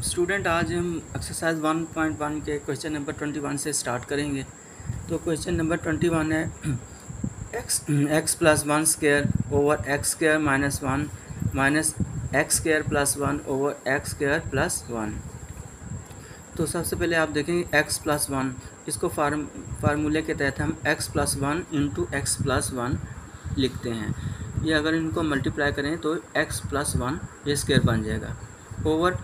Student, आज हम exercise 1.1 के क्वेश्चन नंबर 21 से स्टार्ट करेंगे। तो क्वेश्चन नंबर 21 है X X plus one square over X square minus one minus X square plus one over X square plus one तो सबसे पहले आप देखेंगे एक्स प्लस वन इसको फार्म, फार्मूले के तहत हम X plus one into X plus one लिखते हैं। ये अगर इनको मल्टीप्लाई करें तो एक्स प्लस वन ये स्केयर बन जाएगा। Over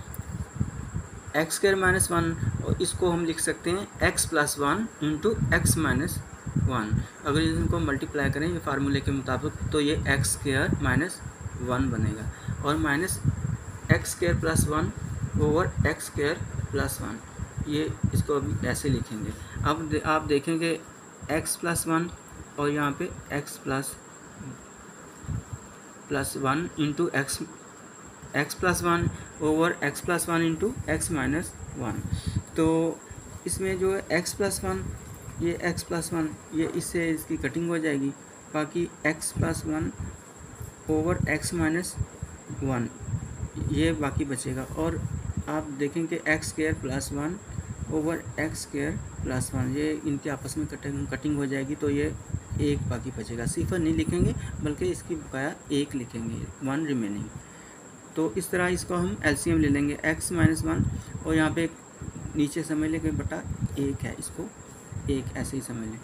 X square minus one और इसको हम लिख सकते हैं X plus one into X minus one अगर इनको मल्टीप्लाई करें ये फार्मूले के मुताबिक तो ये एक्स स्क्र माइनस वन बनेगा। और minus X square plus one over X square plus one ये इसको अभी ऐसे लिखेंगे। अब दे, आप देखेंगे एक्स प्लस वन और यहाँ पे X plus plus one into X X plus one over X plus one into X minus one तो इसमें जो है एक्स प्लस वन ये एक्स प्लस वन ये इससे इसकी कटिंग हो जाएगी। बाकी X plus one over X minus one ये बाकी बचेगा। और आप देखेंगे X square plus one over X square plus one ये इनके आपस में कटिंग कटिंग हो जाएगी तो ये एक बाकी बचेगा। सिफर नहीं लिखेंगे, बल्कि इसकी बकाया एक लिखेंगे वन रिमेनिंग तो इस तरह इसको हम एलसीएम ले लेंगे एक्स माइनस वन और यहाँ पे नीचे समझ लेंगे बटा एक है, इसको एक ऐसे ही समझ लें।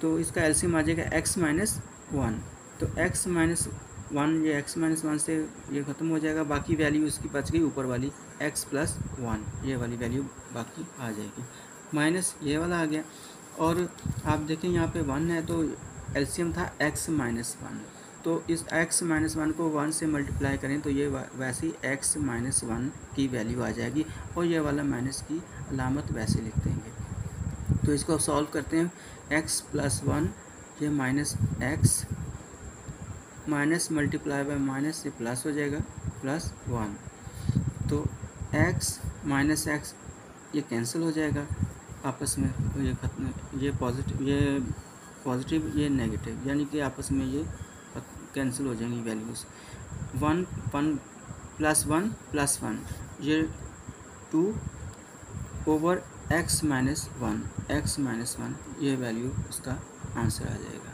तो इसका एलसीएम आ जाएगा एक्स माइनस वन तो एक्स माइनस वन ये एक्स माइनस वन से ये ख़त्म हो जाएगा, बाकी वैल्यू इसकी बच गई ऊपर वाली एक्स प्लस वन ये वाली वैल्यू बाकी आ जाएगी। माइनस ये वाला आ गया, और आप देखें यहाँ पे वन है तो एलसीएम था एक्स माइनस वन तो इस x माइनस वन को वन से मल्टीप्लाई करें तो ये वैसे ही x माइनस वन की वैल्यू आ जाएगी और ये वाला माइनस की अलामत वैसे लिख देंगे। तो इसको आप सॉल्व करते हैं। x प्लस वन ये minus X minus multiply by minus से प्लस हो जाएगा प्लस वन तो x माइनस एक्स ये कैंसिल हो जाएगा आपस में, ये खत्म, ये पॉजिटिव ये पॉजिटिव ये नेगेटिव यानी कि आपस में ये कैंसिल हो जाएँगी values one one plus one plus one ये two over X minus one X minus one ये वैल्यू उसका आंसर आ जाएगा।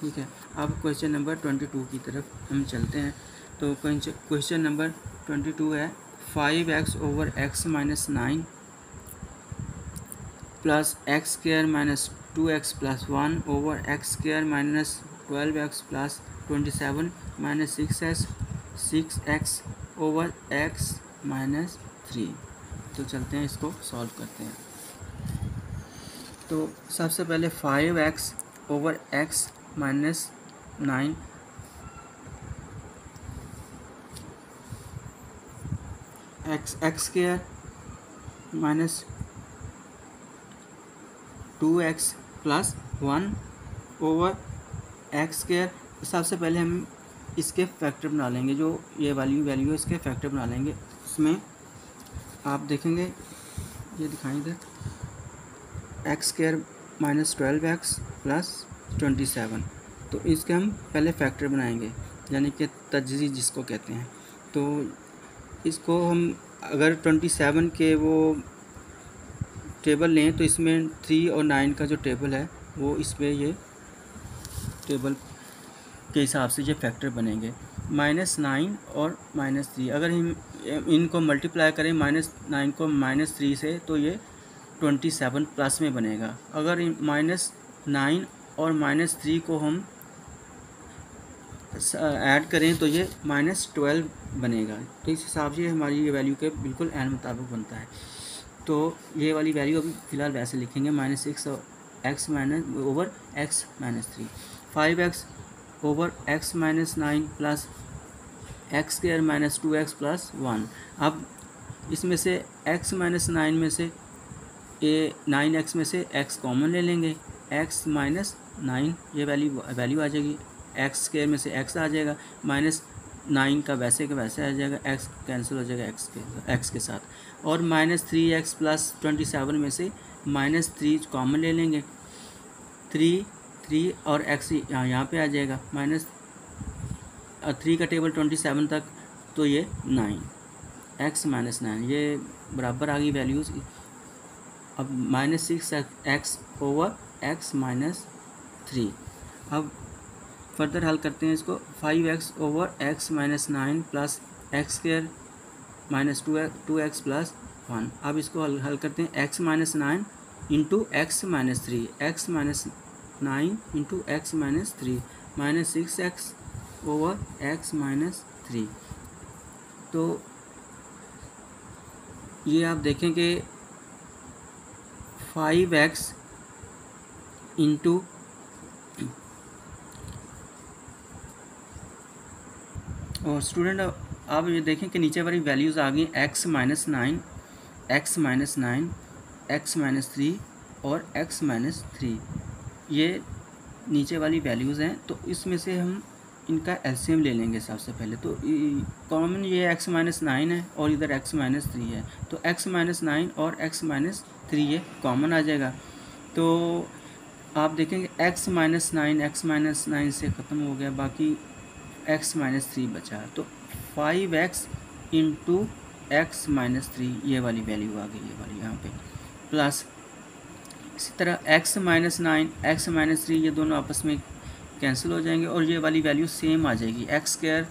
ठीक है, अब क्वेश्चन नंबर ट्वेंटी टू की तरफ़ हम चलते हैं। तो क्वेश्चन नंबर ट्वेंटी टू है five X over X minus nine plus X square minus two X plus one over X square minus twelve X plus twenty seven minus six X six X over X minus three तो चलते हैं, इसको solve करते हैं। तो सबसे पहले five X over X minus nine X X square minus two X plus one over X square सबसे पहले हम इसके फैक्टर बना लेंगे, जो ये वैल्यू वैल्यू है, इसके फैक्टर बना लेंगे। इसमें आप देखेंगे, ये दिखाएँ इधर। X square minus twelve X plus twenty seven. तो इसके हम पहले फैक्टर बनाएँगे, यानी कि तजी जिसको कहते हैं। तो इसको हम अगर ट्वेंटी सेवन के वो टेबल लें तो इसमें थ्री और नाइन का जो टेबल है, वो इस पर ये टेबल के हिसाब से ये फैक्टर बनेंगे। माइनस नाइन और माइनस थ्री अगर हम इनको मल्टीप्लाई करें माइनस नाइन को माइनस थ्री से तो ये ट्वेंटी सेवन प्लस में बनेगा। अगर माइनस नाइन और माइनस थ्री को हम ऐड करें तो ये माइनस ट्वेल्व बनेगा। तो इस हिसाब से हमारी ये वैल्यू के बिल्कुल एन मुताबिक बनता है। तो ये वाली वैल्यू अभी फ़िलहाल वैसे लिखेंगे। Minus six X minus over X minus three five X over X minus nine plus X square minus two X plus one अब इसमें से एक्स माइनस नाइन में से ए नाइन एक्स में से एक्स कॉमन ले लेंगे। एक्स माइनस नाइन ये वैल्यू वैल्यू आ जाएगी। एक्स स्क्र में से एक्स आ जाएगा। माइनस नाइन का वैसे का वैसे आ जाएगा। एक्स कैंसिल हो जाएगा एक्स के एक्स के साथ। और minus three X plus twenty seven में से माइनस थ्री कॉमन ले लेंगे। थ्री थ्री और एक्स यहाँ यहाँ पे आ जाएगा। माइनस थ्री का टेबल ट्वेंटी सेवन तक तो ये नाइन एक्स माइनस नाइन ये बराबर आ गई वैल्यूज़ अब minus six X over X minus three अब फर्दर हल करते हैं इसको। Five X over X minus nine plus X square minus two two X plus one अब इसको हल करते हैं। X minus nine into X minus three X minus nine into X minus three minus six X over X minus three तो ये आप देखें कि फाइव एक्स इंटू और स्टूडेंट आप ये देखें कि नीचे वाली वैल्यूज़ आ गई X minus nine X minus nine X minus three और एक्स माइनस थ्री ये नीचे वाली वैल्यूज़ हैं तो इसमें से हम इनका एलसीएम ले लेंगे सबसे पहले। तो कॉमन ये एक्स माइनस नाइन है और इधर एक्स माइनस थ्री है। तो एक्स माइनस नाइन और एक्स माइनस थ्री ये कॉमन आ जाएगा। तो आप देखेंगे X minus nine X minus nine से ख़त्म हो गया, बाकी एक्स माइनस थ्री बचा। तो five X into X minus three ये वाली वैल्यू आ गई, ये वाली यहाँ पे। प्लस इसी तरह X minus nine X minus three ये दोनों आपस में कैंसिल हो जाएँगे और ये वाली वैल्यू सेम आ जाएगी। X square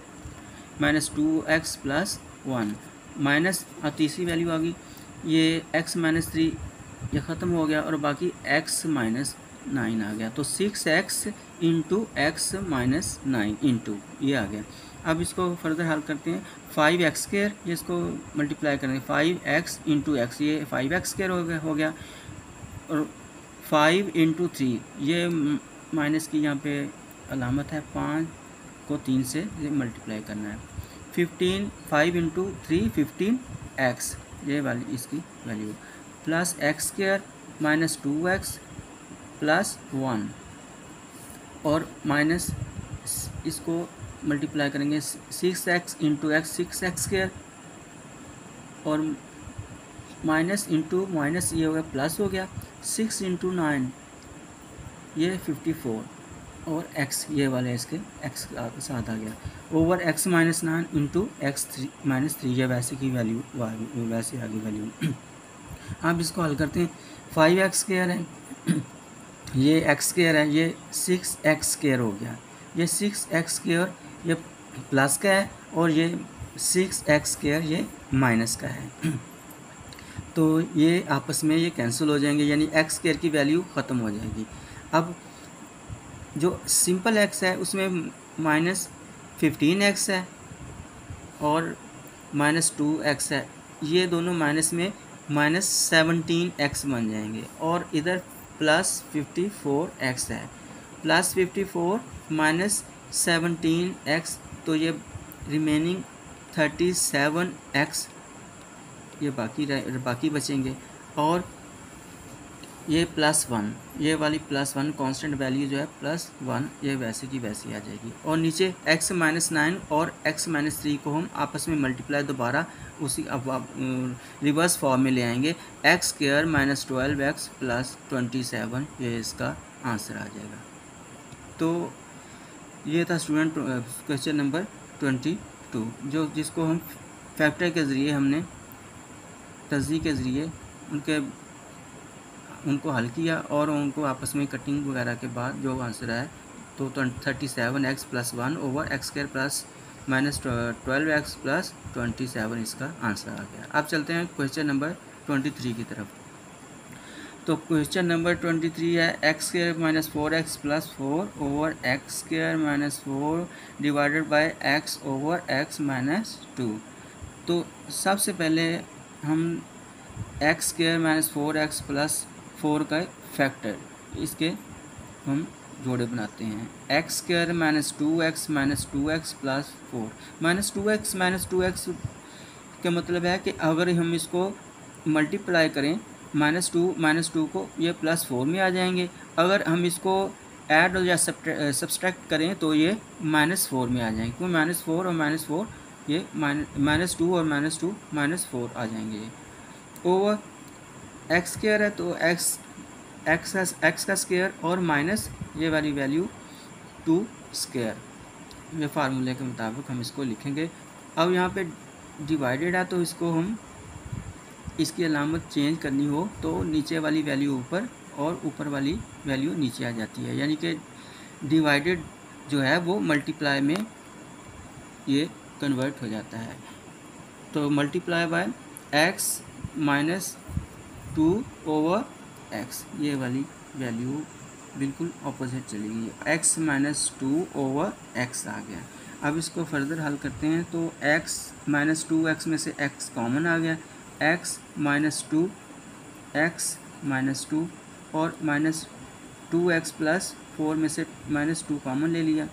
minus two X plus one minus और तीसरी वैल्यू आ गई। ये एक्स माइनस थ्री ये ख़त्म हो गया और बाकी एक्स माइनस नाइन आ गया। तो six X into X minus nine into ये आ गया। अब इसको फर्दर हल करते हैं। फाइव एक्स स्केयर ये इसको मल्टीप्लाई करेंगे। फाइव एक्स इंटू एक्स ये फाइव एक्स स्केयर हो गया हो गया। और फाइव इंटू थ्री ये माइनस की यहाँ पे अलामत है पाँच को तीन से मल्टीप्लाई करना है। Fifteen five into three fifteen X ये वाली इसकी value plus X square minus two X plus one और माइनस इसको मल्टीप्लाई करेंगे six X into X six X square और माइनस इंटू माइनस ये हो गया प्लस हो गया। सिक्स इंटू नाइन, ये फिफ्टी फोर, और एक्स ये वाले इसके एक्स के साथ आ गया। Over X minus nine into X three minus three ये वैसे की वैल्यू वैसे आ गई वैल्यू आप इसको हल करते हैं। फाइव एक्स स्केयर है। ये एक्स स्केयर है, ये सिक्स एक्स स्केयर हो गया। ये सिक्स एक्स स्केयर ये प्लस का है, और ये सिक्स एक्स स्केयर ये माइनस का है। तो ये आपस में ये कैंसिल हो जाएँगे, यानी एक्स स्केयर की वैल्यू ख़त्म हो जाएगी। अब जो सिंपल एक्स है, उसमें माइनस फिफ्टीन एक्स है और माइनस टू एक्स है। ये दोनों माइनस में माइनस सेवनटीन एक्स बन जाएँगे और इधर प्लस फिफ्टी फोर एक्स है। Plus fifty four minus seventeen x तो ये रिमेनिंग थर्टी सेवन एक्स ये बाकी बाकी बचेंगे। और ये प्लस वन ये वाली प्लस वन कांस्टेंट वैल्यू जो है प्लस वन ये वैसे की वैसी आ जाएगी। और नीचे एक्स माइनस नाइन और एक्स माइनस थ्री को हम आपस में मल्टीप्लाई दोबारा उसी अब रिवर्स फॉर्म में ले आएँगे। X square minus twelve x plus twenty seven ये इसका आंसर आ जाएगा। तो ये था student question number twenty two जो जिसको हम फैक्टर के ज़रिए हमने तजी के ज़रिए उनके, उनको हल किया और उनको आपस में कटिंग वगैरह के बाद जो आंसर आया तो thirty seven x plus one over x square plus minus twelve x plus twenty seven इसका आंसर आ गया। अब चलते हैं क्वेश्चन नंबर ट्वेंटी थ्री की तरफ़। तो क्वेश्चन नंबर ट्वेंटी थ्री है x square minus four x plus four over x square minus four divided by x over x minus two तो सबसे पहले हम x square minus four x plus four का factor इसके हम जोड़े बनाते हैं। X square minus two x minus two x plus four. Minus two x minus two x का मतलब है कि अगर हम इसको मल्टीप्लाई करें, माइनस टू माइनस टू को ये प्लस फोर में आ जाएँगे। अगर हम इसको ऐड या सब्सट्रैक्ट करें तो ये माइनस फोर में आ जाएँगे। क्योंकि माइनस फोर और माइनस फोर ये माइनस टू और माइनस टू माइनस फोर आ जाएँगे। ओवर एक्स स्क्र है तो एक्स एक्स एक्स का स्केयर और माइनस ये वाली वैल्यू टू स्केयर ये फार्मूले के मुताबिक हम इसको लिखेंगे। अब यहाँ पे डिवाइडेड है तो इसको हम, इसकी अलामत चेंज करनी हो तो नीचे वाली वैल्यू ऊपर और ऊपर वाली वैल्यू नीचे आ जाती है। यानी कि डिवाइडेड जो है वो मल्टीप्लाई में ये कन्वर्ट हो जाता है। तो multiply by x minus two over x ये वाली वैल्यू बिल्कुल ऑपोजिट चली गई x minus two over x आ गया। अब इसको फर्दर हल करते हैं तो एक्स माइनस टू एक्स में से एक्स कॉमन आ गया। X minus two x minus two और minus two x plus four में से माइनस टू कॉमन ले लिया।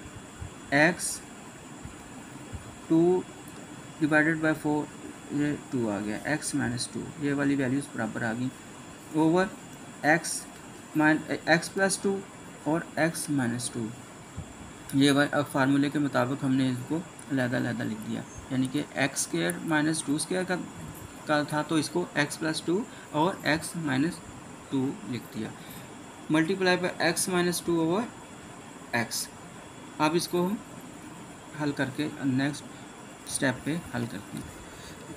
X two divided by four, ये टू आ गया, एक्स माइनस टू, ये वाली वैल्यूज़ बराबर आ गई, over x minus, x plus two और एक्स माइनस टू, ये अब फार्मूले के मुताबिक हमने इसको अलहदा अलहदा लिख दिया, यानी कि x square minus two square का का था तो इसको एक्स प्लस टू और एक्स माइनस टू लिख दिया, मल्टीप्लाई पर x minus two over x, अब इसको हम हल करके नेक्स्ट स्टेप पे हल करते हैं।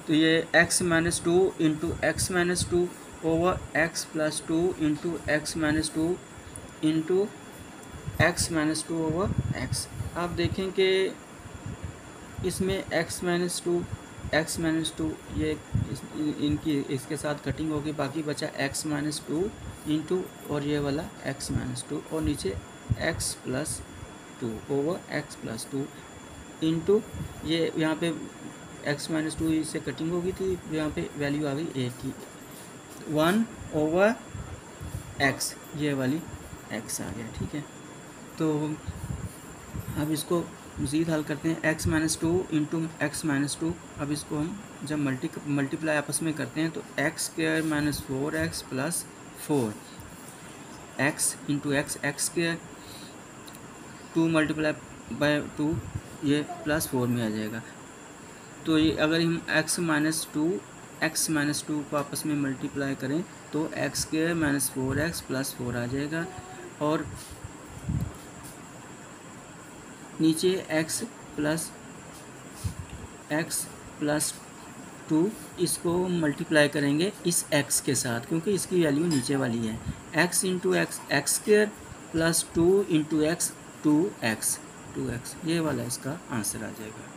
तो ये x minus two into x minus two over x plus two into x minus two into x minus two over x आप देखें कि इसमें x minus two x minus two ये इस, इनकी इसके साथ कटिंग होगी बाकी बचा एक्स माइनस टू इंटू और ये वाला एक्स माइनस टू और नीचे x plus two over x plus two into ये यहाँ पे एक्स माइनस टू इससे कटिंग होगी थी, यहाँ पे वैल्यू आ गई ए की। वन ओवर एक्स ये वाली एक्स आ गया, ठीक है? तो अब इसको मज़ीद हल करते हैं। X minus two into x minus two अब इसको हम जब मल्टी मल्टीप्लाई आपस में करते हैं तो x square minus four x plus four x into x x square two multiply by two ये प्लस फोर में आ जाएगा। तो ये अगर हम x minus two x minus two को आपस में मल्टीप्लाई करें तो एक्स के minus four x plus four आ जाएगा। और नीचे x plus x plus two इसको मल्टीप्लाई करेंगे इस एक्स के साथ, क्योंकि इसकी वैल्यू नीचे वाली है। X into x x square plus two into x two x two x, ये वाला इसका आंसर आ जाएगा,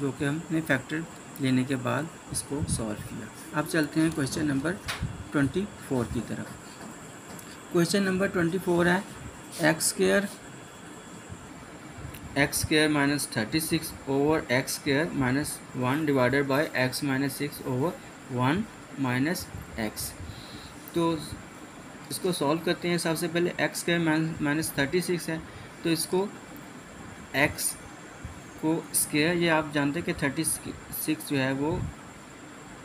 जो कि हमने फैक्टर लेने के बाद इसको सॉल्व किया। अब चलते हैं क्वेश्चन नंबर ट्वेंटी फोर की तरफ़। क्वेश्चन नंबर ट्वेंटी फोर है x square x square minus thirty six over x square minus one divided by x minus six over one minus x तो इसको सॉल्व करते हैं, सबसे पहले x square minus thirty six है तो इसको एक्स को स्केयर ये आप जानते हैं कि थर्टी सिक्स जो है वो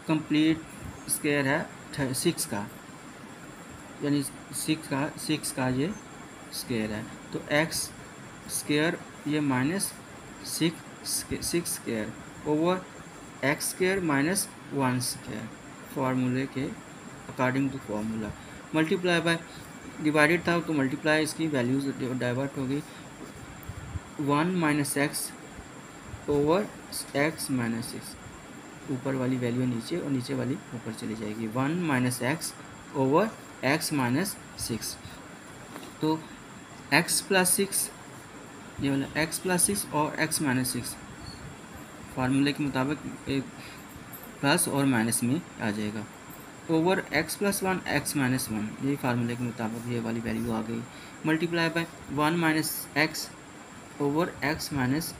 कंप्लीट स्केयर है सिक्स का। यानी सिक्स का सिक्स का ये स्केयर है। तो एक्स स्केयर ये minus six six square over x square minus one square फार्मूले के according to formula multiply by divided था तो मल्टीप्लाई इसकी वैल्यूज़ डाइवर्ट हो गई। One minus x over x minus six ऊपर वाली वैल्यू नीचे और नीचे वाली ऊपर चली जाएगी। One minus x over x minus six तो एक्स प्लस सिक्स ये वाला एक्स प्लस सिक्स और एक्स माइनस सिक्स फार्मूले के मुताबिक एक प्लस और माइनस में आ जाएगा। Over x plus one x minus one यही फार्मूले के मुताबिक ये वाली वैल्यू आ गई। Multiply by one minus x over x minus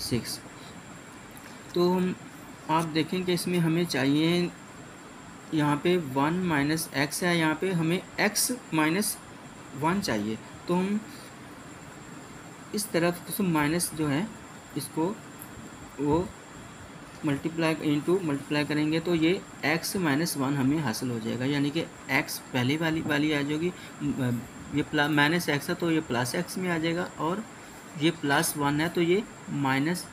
six तो हम, आप देखें कि इसमें हमें चाहिए, यहाँ पे वन माइनस एक्स है, यहाँ पे हमें एक्स माइनस वन चाहिए। तो हम इस तरफ़ तो माइनस जो है, इसको वो मल्टीप्लाई इंटू मल्टीप्लाई करेंगे तो ये एक्स माइनस वन हमें हासिल हो जाएगा। यानी कि एक्स पहली वाली वाली आ जाएगी, ये प्लस माइनस एक्स है तो ये प्लस एक्स में आ जाएगा, और ये प्लस वन है तो ये माइनस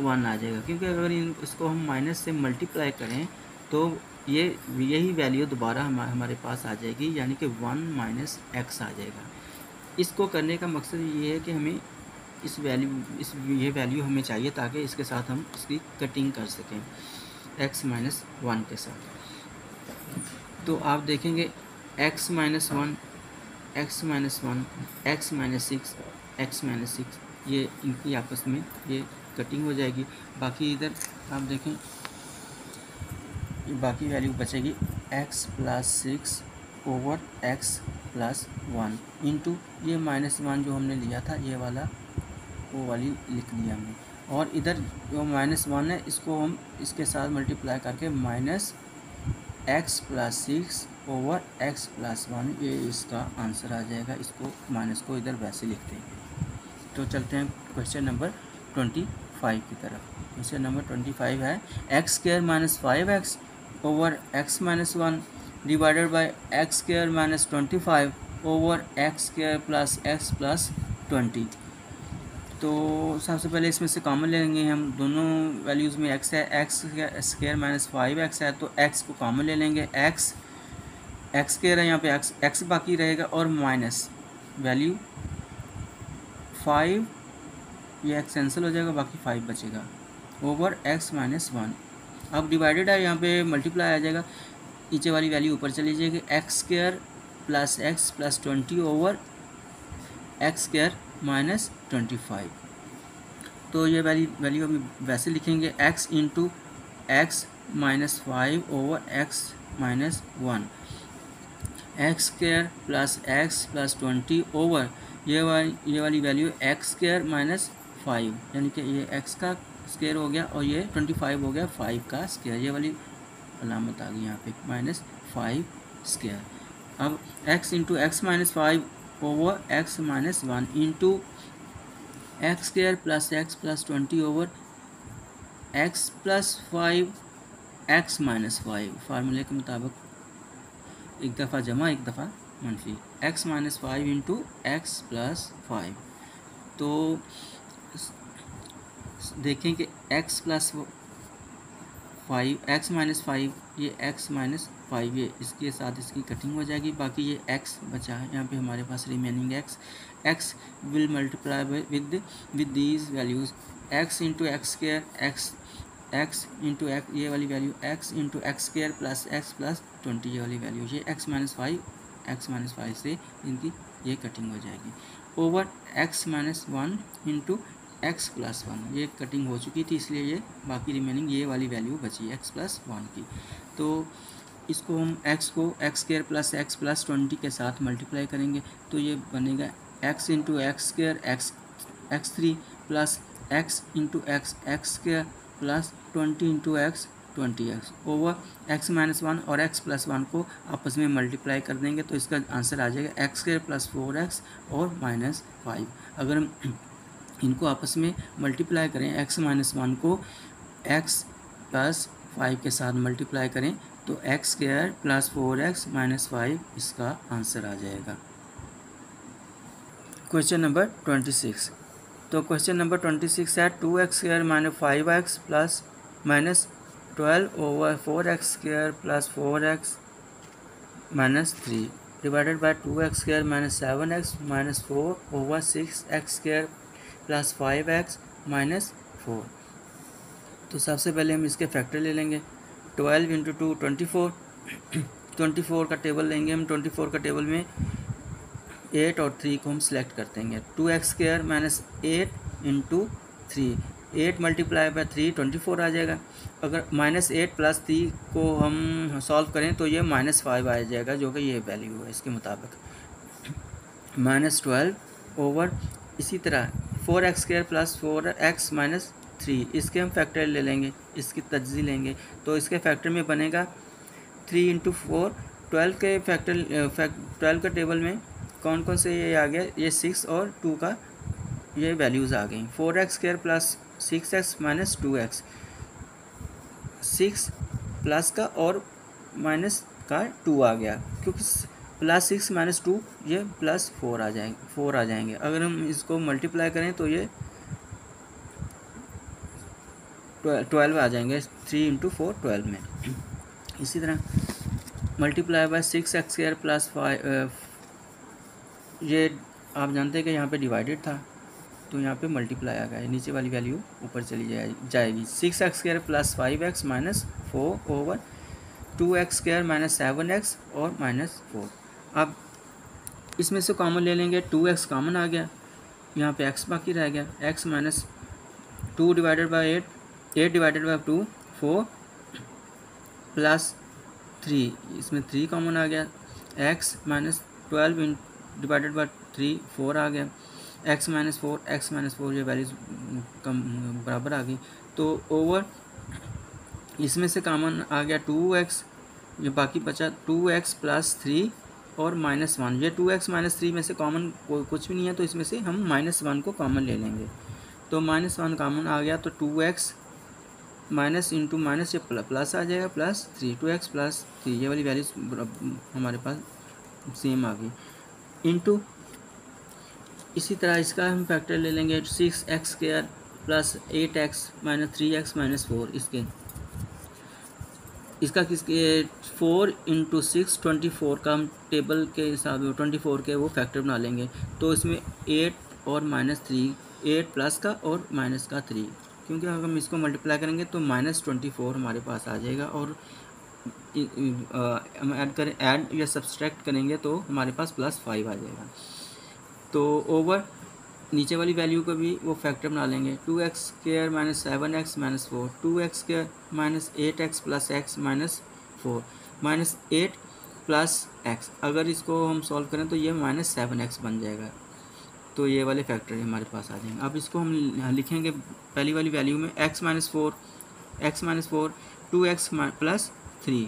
वन आ जाएगा। क्योंकि अगर इन, इसको हम माइनस से मल्टीप्लाई करें तो ये, यही वैल्यू दोबारा हम, हमारे पास आ जाएगी, यानी कि वन माइनस एक्स आ जाएगा। इसको करने का मकसद ये है कि हमें इस वैल्यू इस, ये वैल्यू हमें चाहिए, ताकि इसके साथ हम इसकी कटिंग कर सकें एक्स माइनस वन के साथ। तो आप देखेंगे x minus one x minus one x minus six x minus six ये इनकी आपस में, ये कटिंग हो जाएगी। बाकी इधर आप देखें, बाकी वैल्यू बचेगी x plus six over x plus one into ये माइनस वन जो हमने लिया था, ये वाला, वो वाली लिख लिया हमने। और इधर जो माइनस वन है, इसको हम, इसके साथ मल्टीप्लाई करके minus x plus six over x plus one ये इसका आंसर आ जाएगा। इसको माइनस को इधर वैसे लिखते हैं। तो चलते हैं क्वेश्चन नंबर ट्वेंटी फाइव की तरफ़। क्वेश्चन नंबर ट्वेंटी फाइव है x square minus five x over x minus one divided by x square minus twenty five over x square plus x plus twenty तो सबसे पहले इसमें से common लेंगे हम, दोनों वैल्यूज़ में एक्स है x square minus five x है तो एक्स को कॉमन ले लेंगे। एक्स एक्स स्केयर है यहाँ पे एक्स एक्स बाकी रहेगा और माइनस वैल्यू फाइव ये एक्स कैंसिल हो जाएगा, बाकी फाइव बचेगा। ओवर एक्स माइनस वन अब डिवाइडेड है, यहाँ पे मल्टीप्लाई आ जाएगा। नीचे वाली वैल्यू ऊपर चली जाएगी। X square plus x plus twenty over x square minus twenty five तो ये वैल्यू वैल्यू अभी वैसे लिखेंगे। X into x minus five over x minus one x square plus x plus twenty over ये वाली ये वाली value x square minus five यानी कि ये एक्स का स्केयर हो गया और ये ट्वेंटी फाइव हो गया फाइव का स्केयर ये वाली अलामत आ गई यहाँ पे माइनस फाइव स्केयर अब x into x minus five over x minus one into x square plus x plus twenty over x plus five x minus five फार्मूले के मुताबिक एक दफ़ा जमा, एक दफ़ा मनफी x minus five into x plus five तो देखें कि x plus five x minus five ये एक्स माइनस फाइव ये इसके साथ इसकी कटिंग हो जाएगी। बाकी ये एक्स बचा है। यहाँ पे हमारे पास remaining x x will multiply with with these values x into x square x x into x ये वाली value x into x square plus x plus twenty ये वाली वैल्यू ये x minus five x minus five से इनकी ये cutting हो जाएगी। Over x minus one into x plus one ये कटिंग हो चुकी थी, इसलिए ये बाकी रिमेनिंग ये वाली वैल्यू बची एक्स प्लस वन की। तो इसको हम एक्स को x square plus x plus twenty के साथ मल्टीप्लाई करेंगे तो ये बनेगा x into x square x x three plus x into x x square plus twenty into x twenty x over x minus one और x plus one को आपस में मल्टीप्लाई कर देंगे तो इसका आंसर आ जाएगा x square plus four x और माइनस फाइव। अगर हम इनको आपस में मल्टीप्लाई करें, एक्स माइनस वन को एक्स प्लस फाइव के साथ मल्टीप्लाई करें तो x square plus four x minus five, इसका आंसर आ जाएगा। Question number twenty six. तो क्वेश्चन नंबर ट्वेंटी सिक्स है, two x square minus five x plus minus twelve over four x square plus four x minus three divided by two x square minus seven x minus four over six x square plus five x minus four तो सबसे पहले हम इसके factor ले लेंगे। Twelve into two twenty four twenty four का table लेंगे हम। ट्वेंटी फोर का टेबल में एट और थ्री को हम सेलेक्ट कर देंगे। Two x square minus eight into three eight multiply by three, twenty four आ जाएगा। अगर माइनस एट प्लस थ्री को हम सॉल्व करें तो ये माइनस फाइव आ जाएगा, जो कि ये वैल्यू है इसके मुताबिक। माइनस ट्वेल्व ओवर, इसी तरह four x square plus four x minus three, इसके हम फैक्टर ले लेंगे, इसकी तजी लेंगे। तो इसके फैक्टर में बनेगा थ्री इंटू फोर। ट्वेल्व के फैक्टर ट्वेल्व के टेबल में कौन कौन से ये आ गया ये सिक्स और टू का ये वैल्यूज़ आ गई। Four x square plus six x minus two x. Six plus का और माइनस का टू आ गया, क्योंकि प्लस सिक्स माइनस टू, ये प्लस फोर आ जाएँगे फोर आ जाएँगे। अगर हम इसको मल्टीप्लाई करें तो ये ट्वेल्व आ जाएँगे, थ्री इंटू फोर ट्वेल्व में। इसी तरह multiply by six x square plus five ये आप जानते हैं कि यहाँ पे डिवाइडेड था। तो यहाँ पे मल्टीप्लाई आ गया है। नीचे वाली वैल्यू ऊपर चली जाए, जाएगी। Six x square plus five x minus four over two x square minus seven x और माइनस फोर अब इसमें से कॉमन ले लेंगे। टू एक्स कॉमन आ गया। यहाँ पे एक्स बाकी रह गया। X minus two divided by eight eight divided by two four plus three इसमें थ्री कॉमन आ गया। X minus twelve divided by three four आ गया। X minus four x minus four ये वैल्यूज़ कम, बराबर आ गई। तो ओवर इसमें से कॉमन आ गया टू एक्स ये बाकी बचा टू एक्स प्लस थ्री और माइनस वन ये टू एक्स माइनस थ्री में से कॉमन कुछ भी नहीं है तो इसमें से हम माइनस वन को कॉमन ले लेंगे। तो माइनस वन कॉमन आ गया तो two x minus into minus ये प्लस आ जाएगा plus three two x plus three ये वाली वैल्यूज़ हमारे पास सेम आ गई। इंटू इसी तरह इसका हम फैक्टर ले लेंगे six x square plus eight x minus three x minus four इसके। इसका किसके four into six twenty four का हम टेबल के हिसाब में ट्वेंटी फोर के वो फैक्टर बना लेंगे। तो इसमें एट और माइनस थ्री एट प्लस का और माइनस का थ्री क्योंकि अगर हम इसको मल्टीप्लाई करेंगे तो माइनस ट्वेंटी फोर हमारे पास आ जाएगा और हम ऐड करें ऐड या सब्सट्रैक्ट करेंगे तो हमारे पास प्लस फाइव आ जाएगा। तो ओवर नीचे वाली वैल्यू को भी वो फैक्टर बना लेंगे two x square minus seven x minus four two x square minus eight x plus x minus four minus eight plus x अगर इसको हम सॉल्व करें तो ये माइनस सेवन एक्स बन जाएगा। तो ये वाले फैक्टर हमारे पास आ जाएँगे। अब इसको हम लिखेंगे पहली वाली वैल्यू में x minus four x minus four two x plus three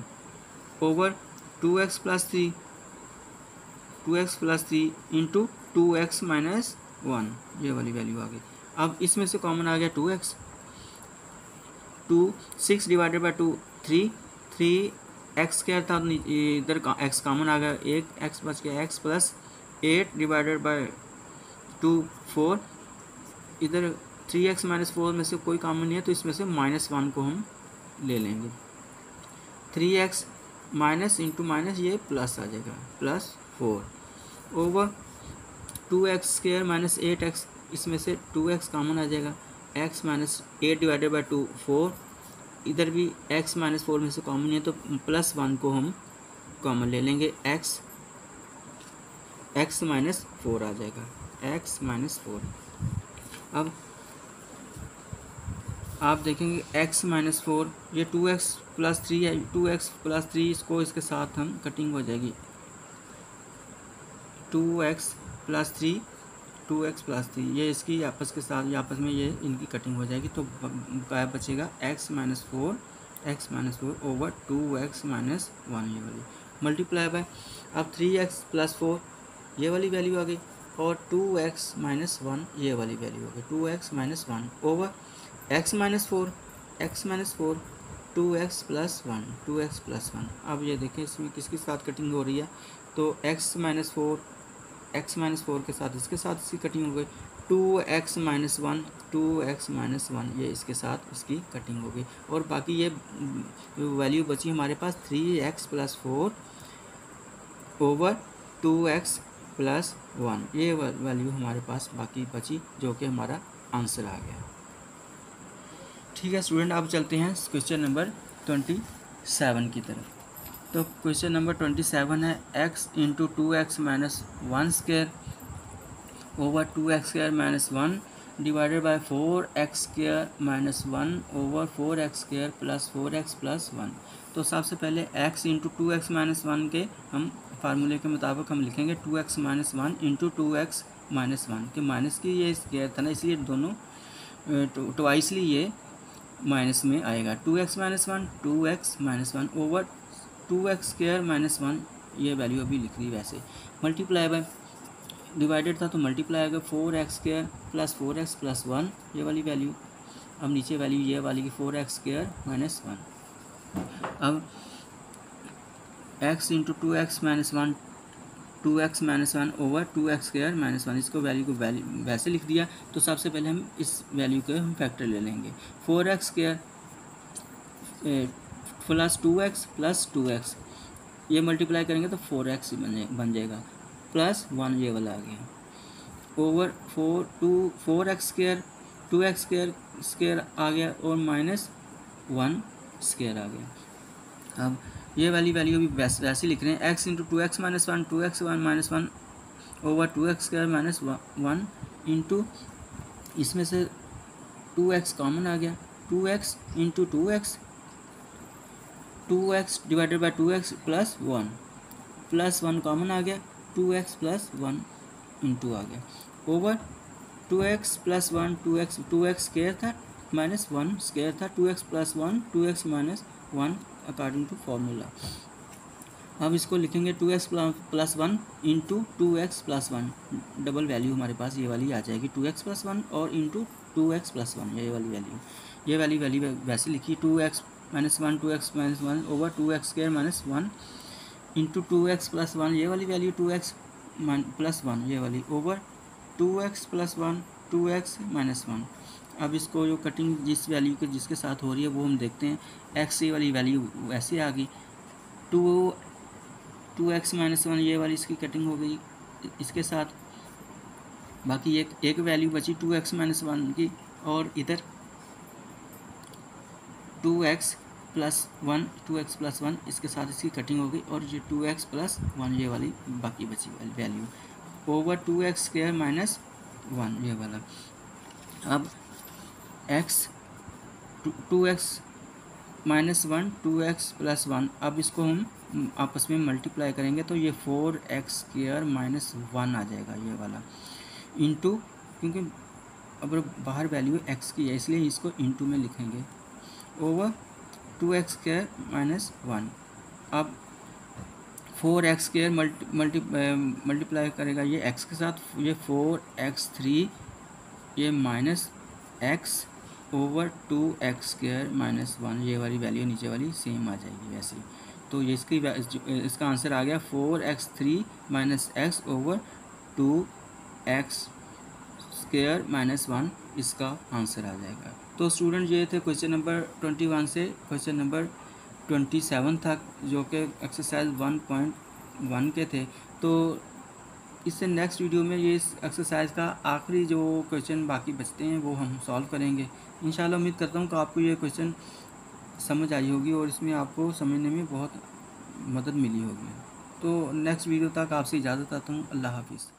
over two x plus three two x plus three into two x minus one. ये वाली वैल्यू आ गई। अब इसमें से कॉमन आ गया two x. Two, six divided by two three three x क्या था? इधर एक्स कॉमन आ गया एक। एक्स बच गया x plus eight divided by two four इधर थ्री एक्स माइनस फोर में से कोई कॉमन नहीं है तो इसमें से माइनस वन को हम ले लेंगे। Three x minus into minus ये प्लस आ जाएगा plus four over two x square minus eight x, इसमें से टू एक्स कॉमन आ जाएगा। X minus eight divided by two, four. इधर भी एक्स माइनस फोर में से कॉमन है तो प्लस वन को हम कॉमन ले लेंगे। एक्स एक्स माइनस फोर आ जाएगा। X minus four. अब आप देखेंगे एक्स माइनस फोर, ये टू एक्स प्लस थ्री है, टू एक्स प्लस थ्री, इसको इसके साथ हम कटिंग हो जाएगी। Two x plus three two x plus three ये इसकी आपस के साथ आपस में ये इनकी कटिंग हो जाएगी तो क्या बचेगा? X minus four x minus four over two x minus one ये वाली। मल्टीप्लाई बाय अब थ्री एक्स प्लस फोर ये वाली वैल्यू आ गई और टू एक्स माइनस वन ये वाली वैल्यू आ गई। Two x minus one over x minus four x minus four two x plus one two x plus one अब ये देखें, इसमें किसके साथ कटिंग हो रही है? तो x minus four x minus four के साथ इसके साथ इसकी कटिंग हो गई। Two x minus one two x minus one ये इसके साथ इसकी कटिंग हो गई। और बाकी ये वैल्यू बची हमारे पास three x plus four over two x plus one ये वैल्यू हमारे पास बाकी बची, जो कि हमारा आंसर आ गया। ठीक है स्टूडेंट अब चलते हैं क्वेश्चन नंबर ट्वेंटी सेवन की तरफ़। तो क्वेश्चन नंबर ट्वेंटी सेवन है x into two x minus one square over two x square minus one divided by four x square minus one over four x square plus four x plus one तो सबसे पहले x into two x minus one के हम फार्मूले के मुताबिक हम लिखेंगे two x minus one into two x minus one के माइनस की ये स्क्र था ना, इसलिए दोनों ट्वाइसली ये माइनस में आएगा। Two x minus one two x minus one over two x square minus one, ये वैल्यू अभी लिख रही वैसे। मल्टीप्लाई बाय डिवाइडेड था तो मल्टीप्लाई आएगा four x square plus four x plus one ये वाली वैल्यू अब नीचे वैल्यू ये वाली की four x square minus one अब x into two x minus one two x minus one over two x square minus one इसको value को वैल्यू वैसे लिख दिया तो सबसे पहले हम इस वैल्यू के हम फैक्टर ले लेंगे। Four x square plus two x plus two x ये मल्टीप्लाई करेंगे तो फोर एक्स बन बन जाएगा। प्लस वन ये वाला आ गया। Over four two four x square two x square square आ गया और माइनस वन स्केयर आ गया। अब ये वाली वैल्यू भी वैसे वैसे लिख रहे हैं। X into two x minus one two x one minus one over two x square minus one into इसमें से टू एक्स कॉमन आ गया। Two x into two x two x divided by two x plus one plus one common आ गया two x plus one into आ गया over two x plus one two x two x square था minus one square था two x plus one two x minus one according to formula अब इसको लिखेंगे two x plus one into two x plus one double value हमारे पास ये वाली आ जाएगी टू एक्स प्लस वन और into two x plus one ये वाली वैल्यू ये वाली वैल्यू वैसे लिखी two x minus one two x minus one over two x square minus one into two x plus one ये वाली value two x plus one ये वाली over two x plus one two x minus one अब इसको जो cutting जिस value के जिसके साथ हो रही है, वो हम देखते हैं। एक्स ये वाली वैल्यू वैसे आ गई। Two two x minus one ये वाली इसकी कटिंग हो गई। इसके साथ बाकी एक एक वैल्यू बची टू एक्स माइनस वन की और इधर two x plus one, two x plus one, इसके साथ इसकी कटिंग हो गई और ये टू एक्स प्लस वन ये वाली बाकी बची वाली value over two x square minus one ये वाला। अब x two x minus one, two x plus one, अब इसको हम आपस में मल्टीप्लाई करेंगे तो ये four x square minus one आ जाएगा ये वाला। इंटू क्योंकि अब बाहर वैल्यू एक्स की है, इसलिए इसको इंटू में लिखेंगे। Over two x square minus one अब four x square multi multi multiply करेगा ये एक्स के साथ, ये फोर एक्स थ्री ये minus x over two x square minus one ये वाली वैल्यू नीचे वाली सेम आ जाएगी वैसे ही। तो ये इसकी इसका आंसर आ गया four x three minus x over two x square minus one इसका आंसर आ जाएगा। तो स्टूडेंट ये थे क्वेश्चन नंबर ट्वेंटी वन से क्वेश्चन नंबर ट्वेंटी सेवन तक, जो कि एक्सरसाइज वन पॉइंट वन के थे। तो इससे नेक्स्ट वीडियो में ये इस एक्सरसाइज का आखिरी जो क्वेश्चन बाकी बचते हैं, वो हम सॉल्व करेंगे। इन उम्मीद करता हूँ कि आपको ये क्वेश्चन समझ आई होगी और इसमें आपको समझने में बहुत मदद मिली होगी। तो नेक्स्ट वीडियो तक आपसे इजाज़त आता हूँ। अल्लाह हाफिज़।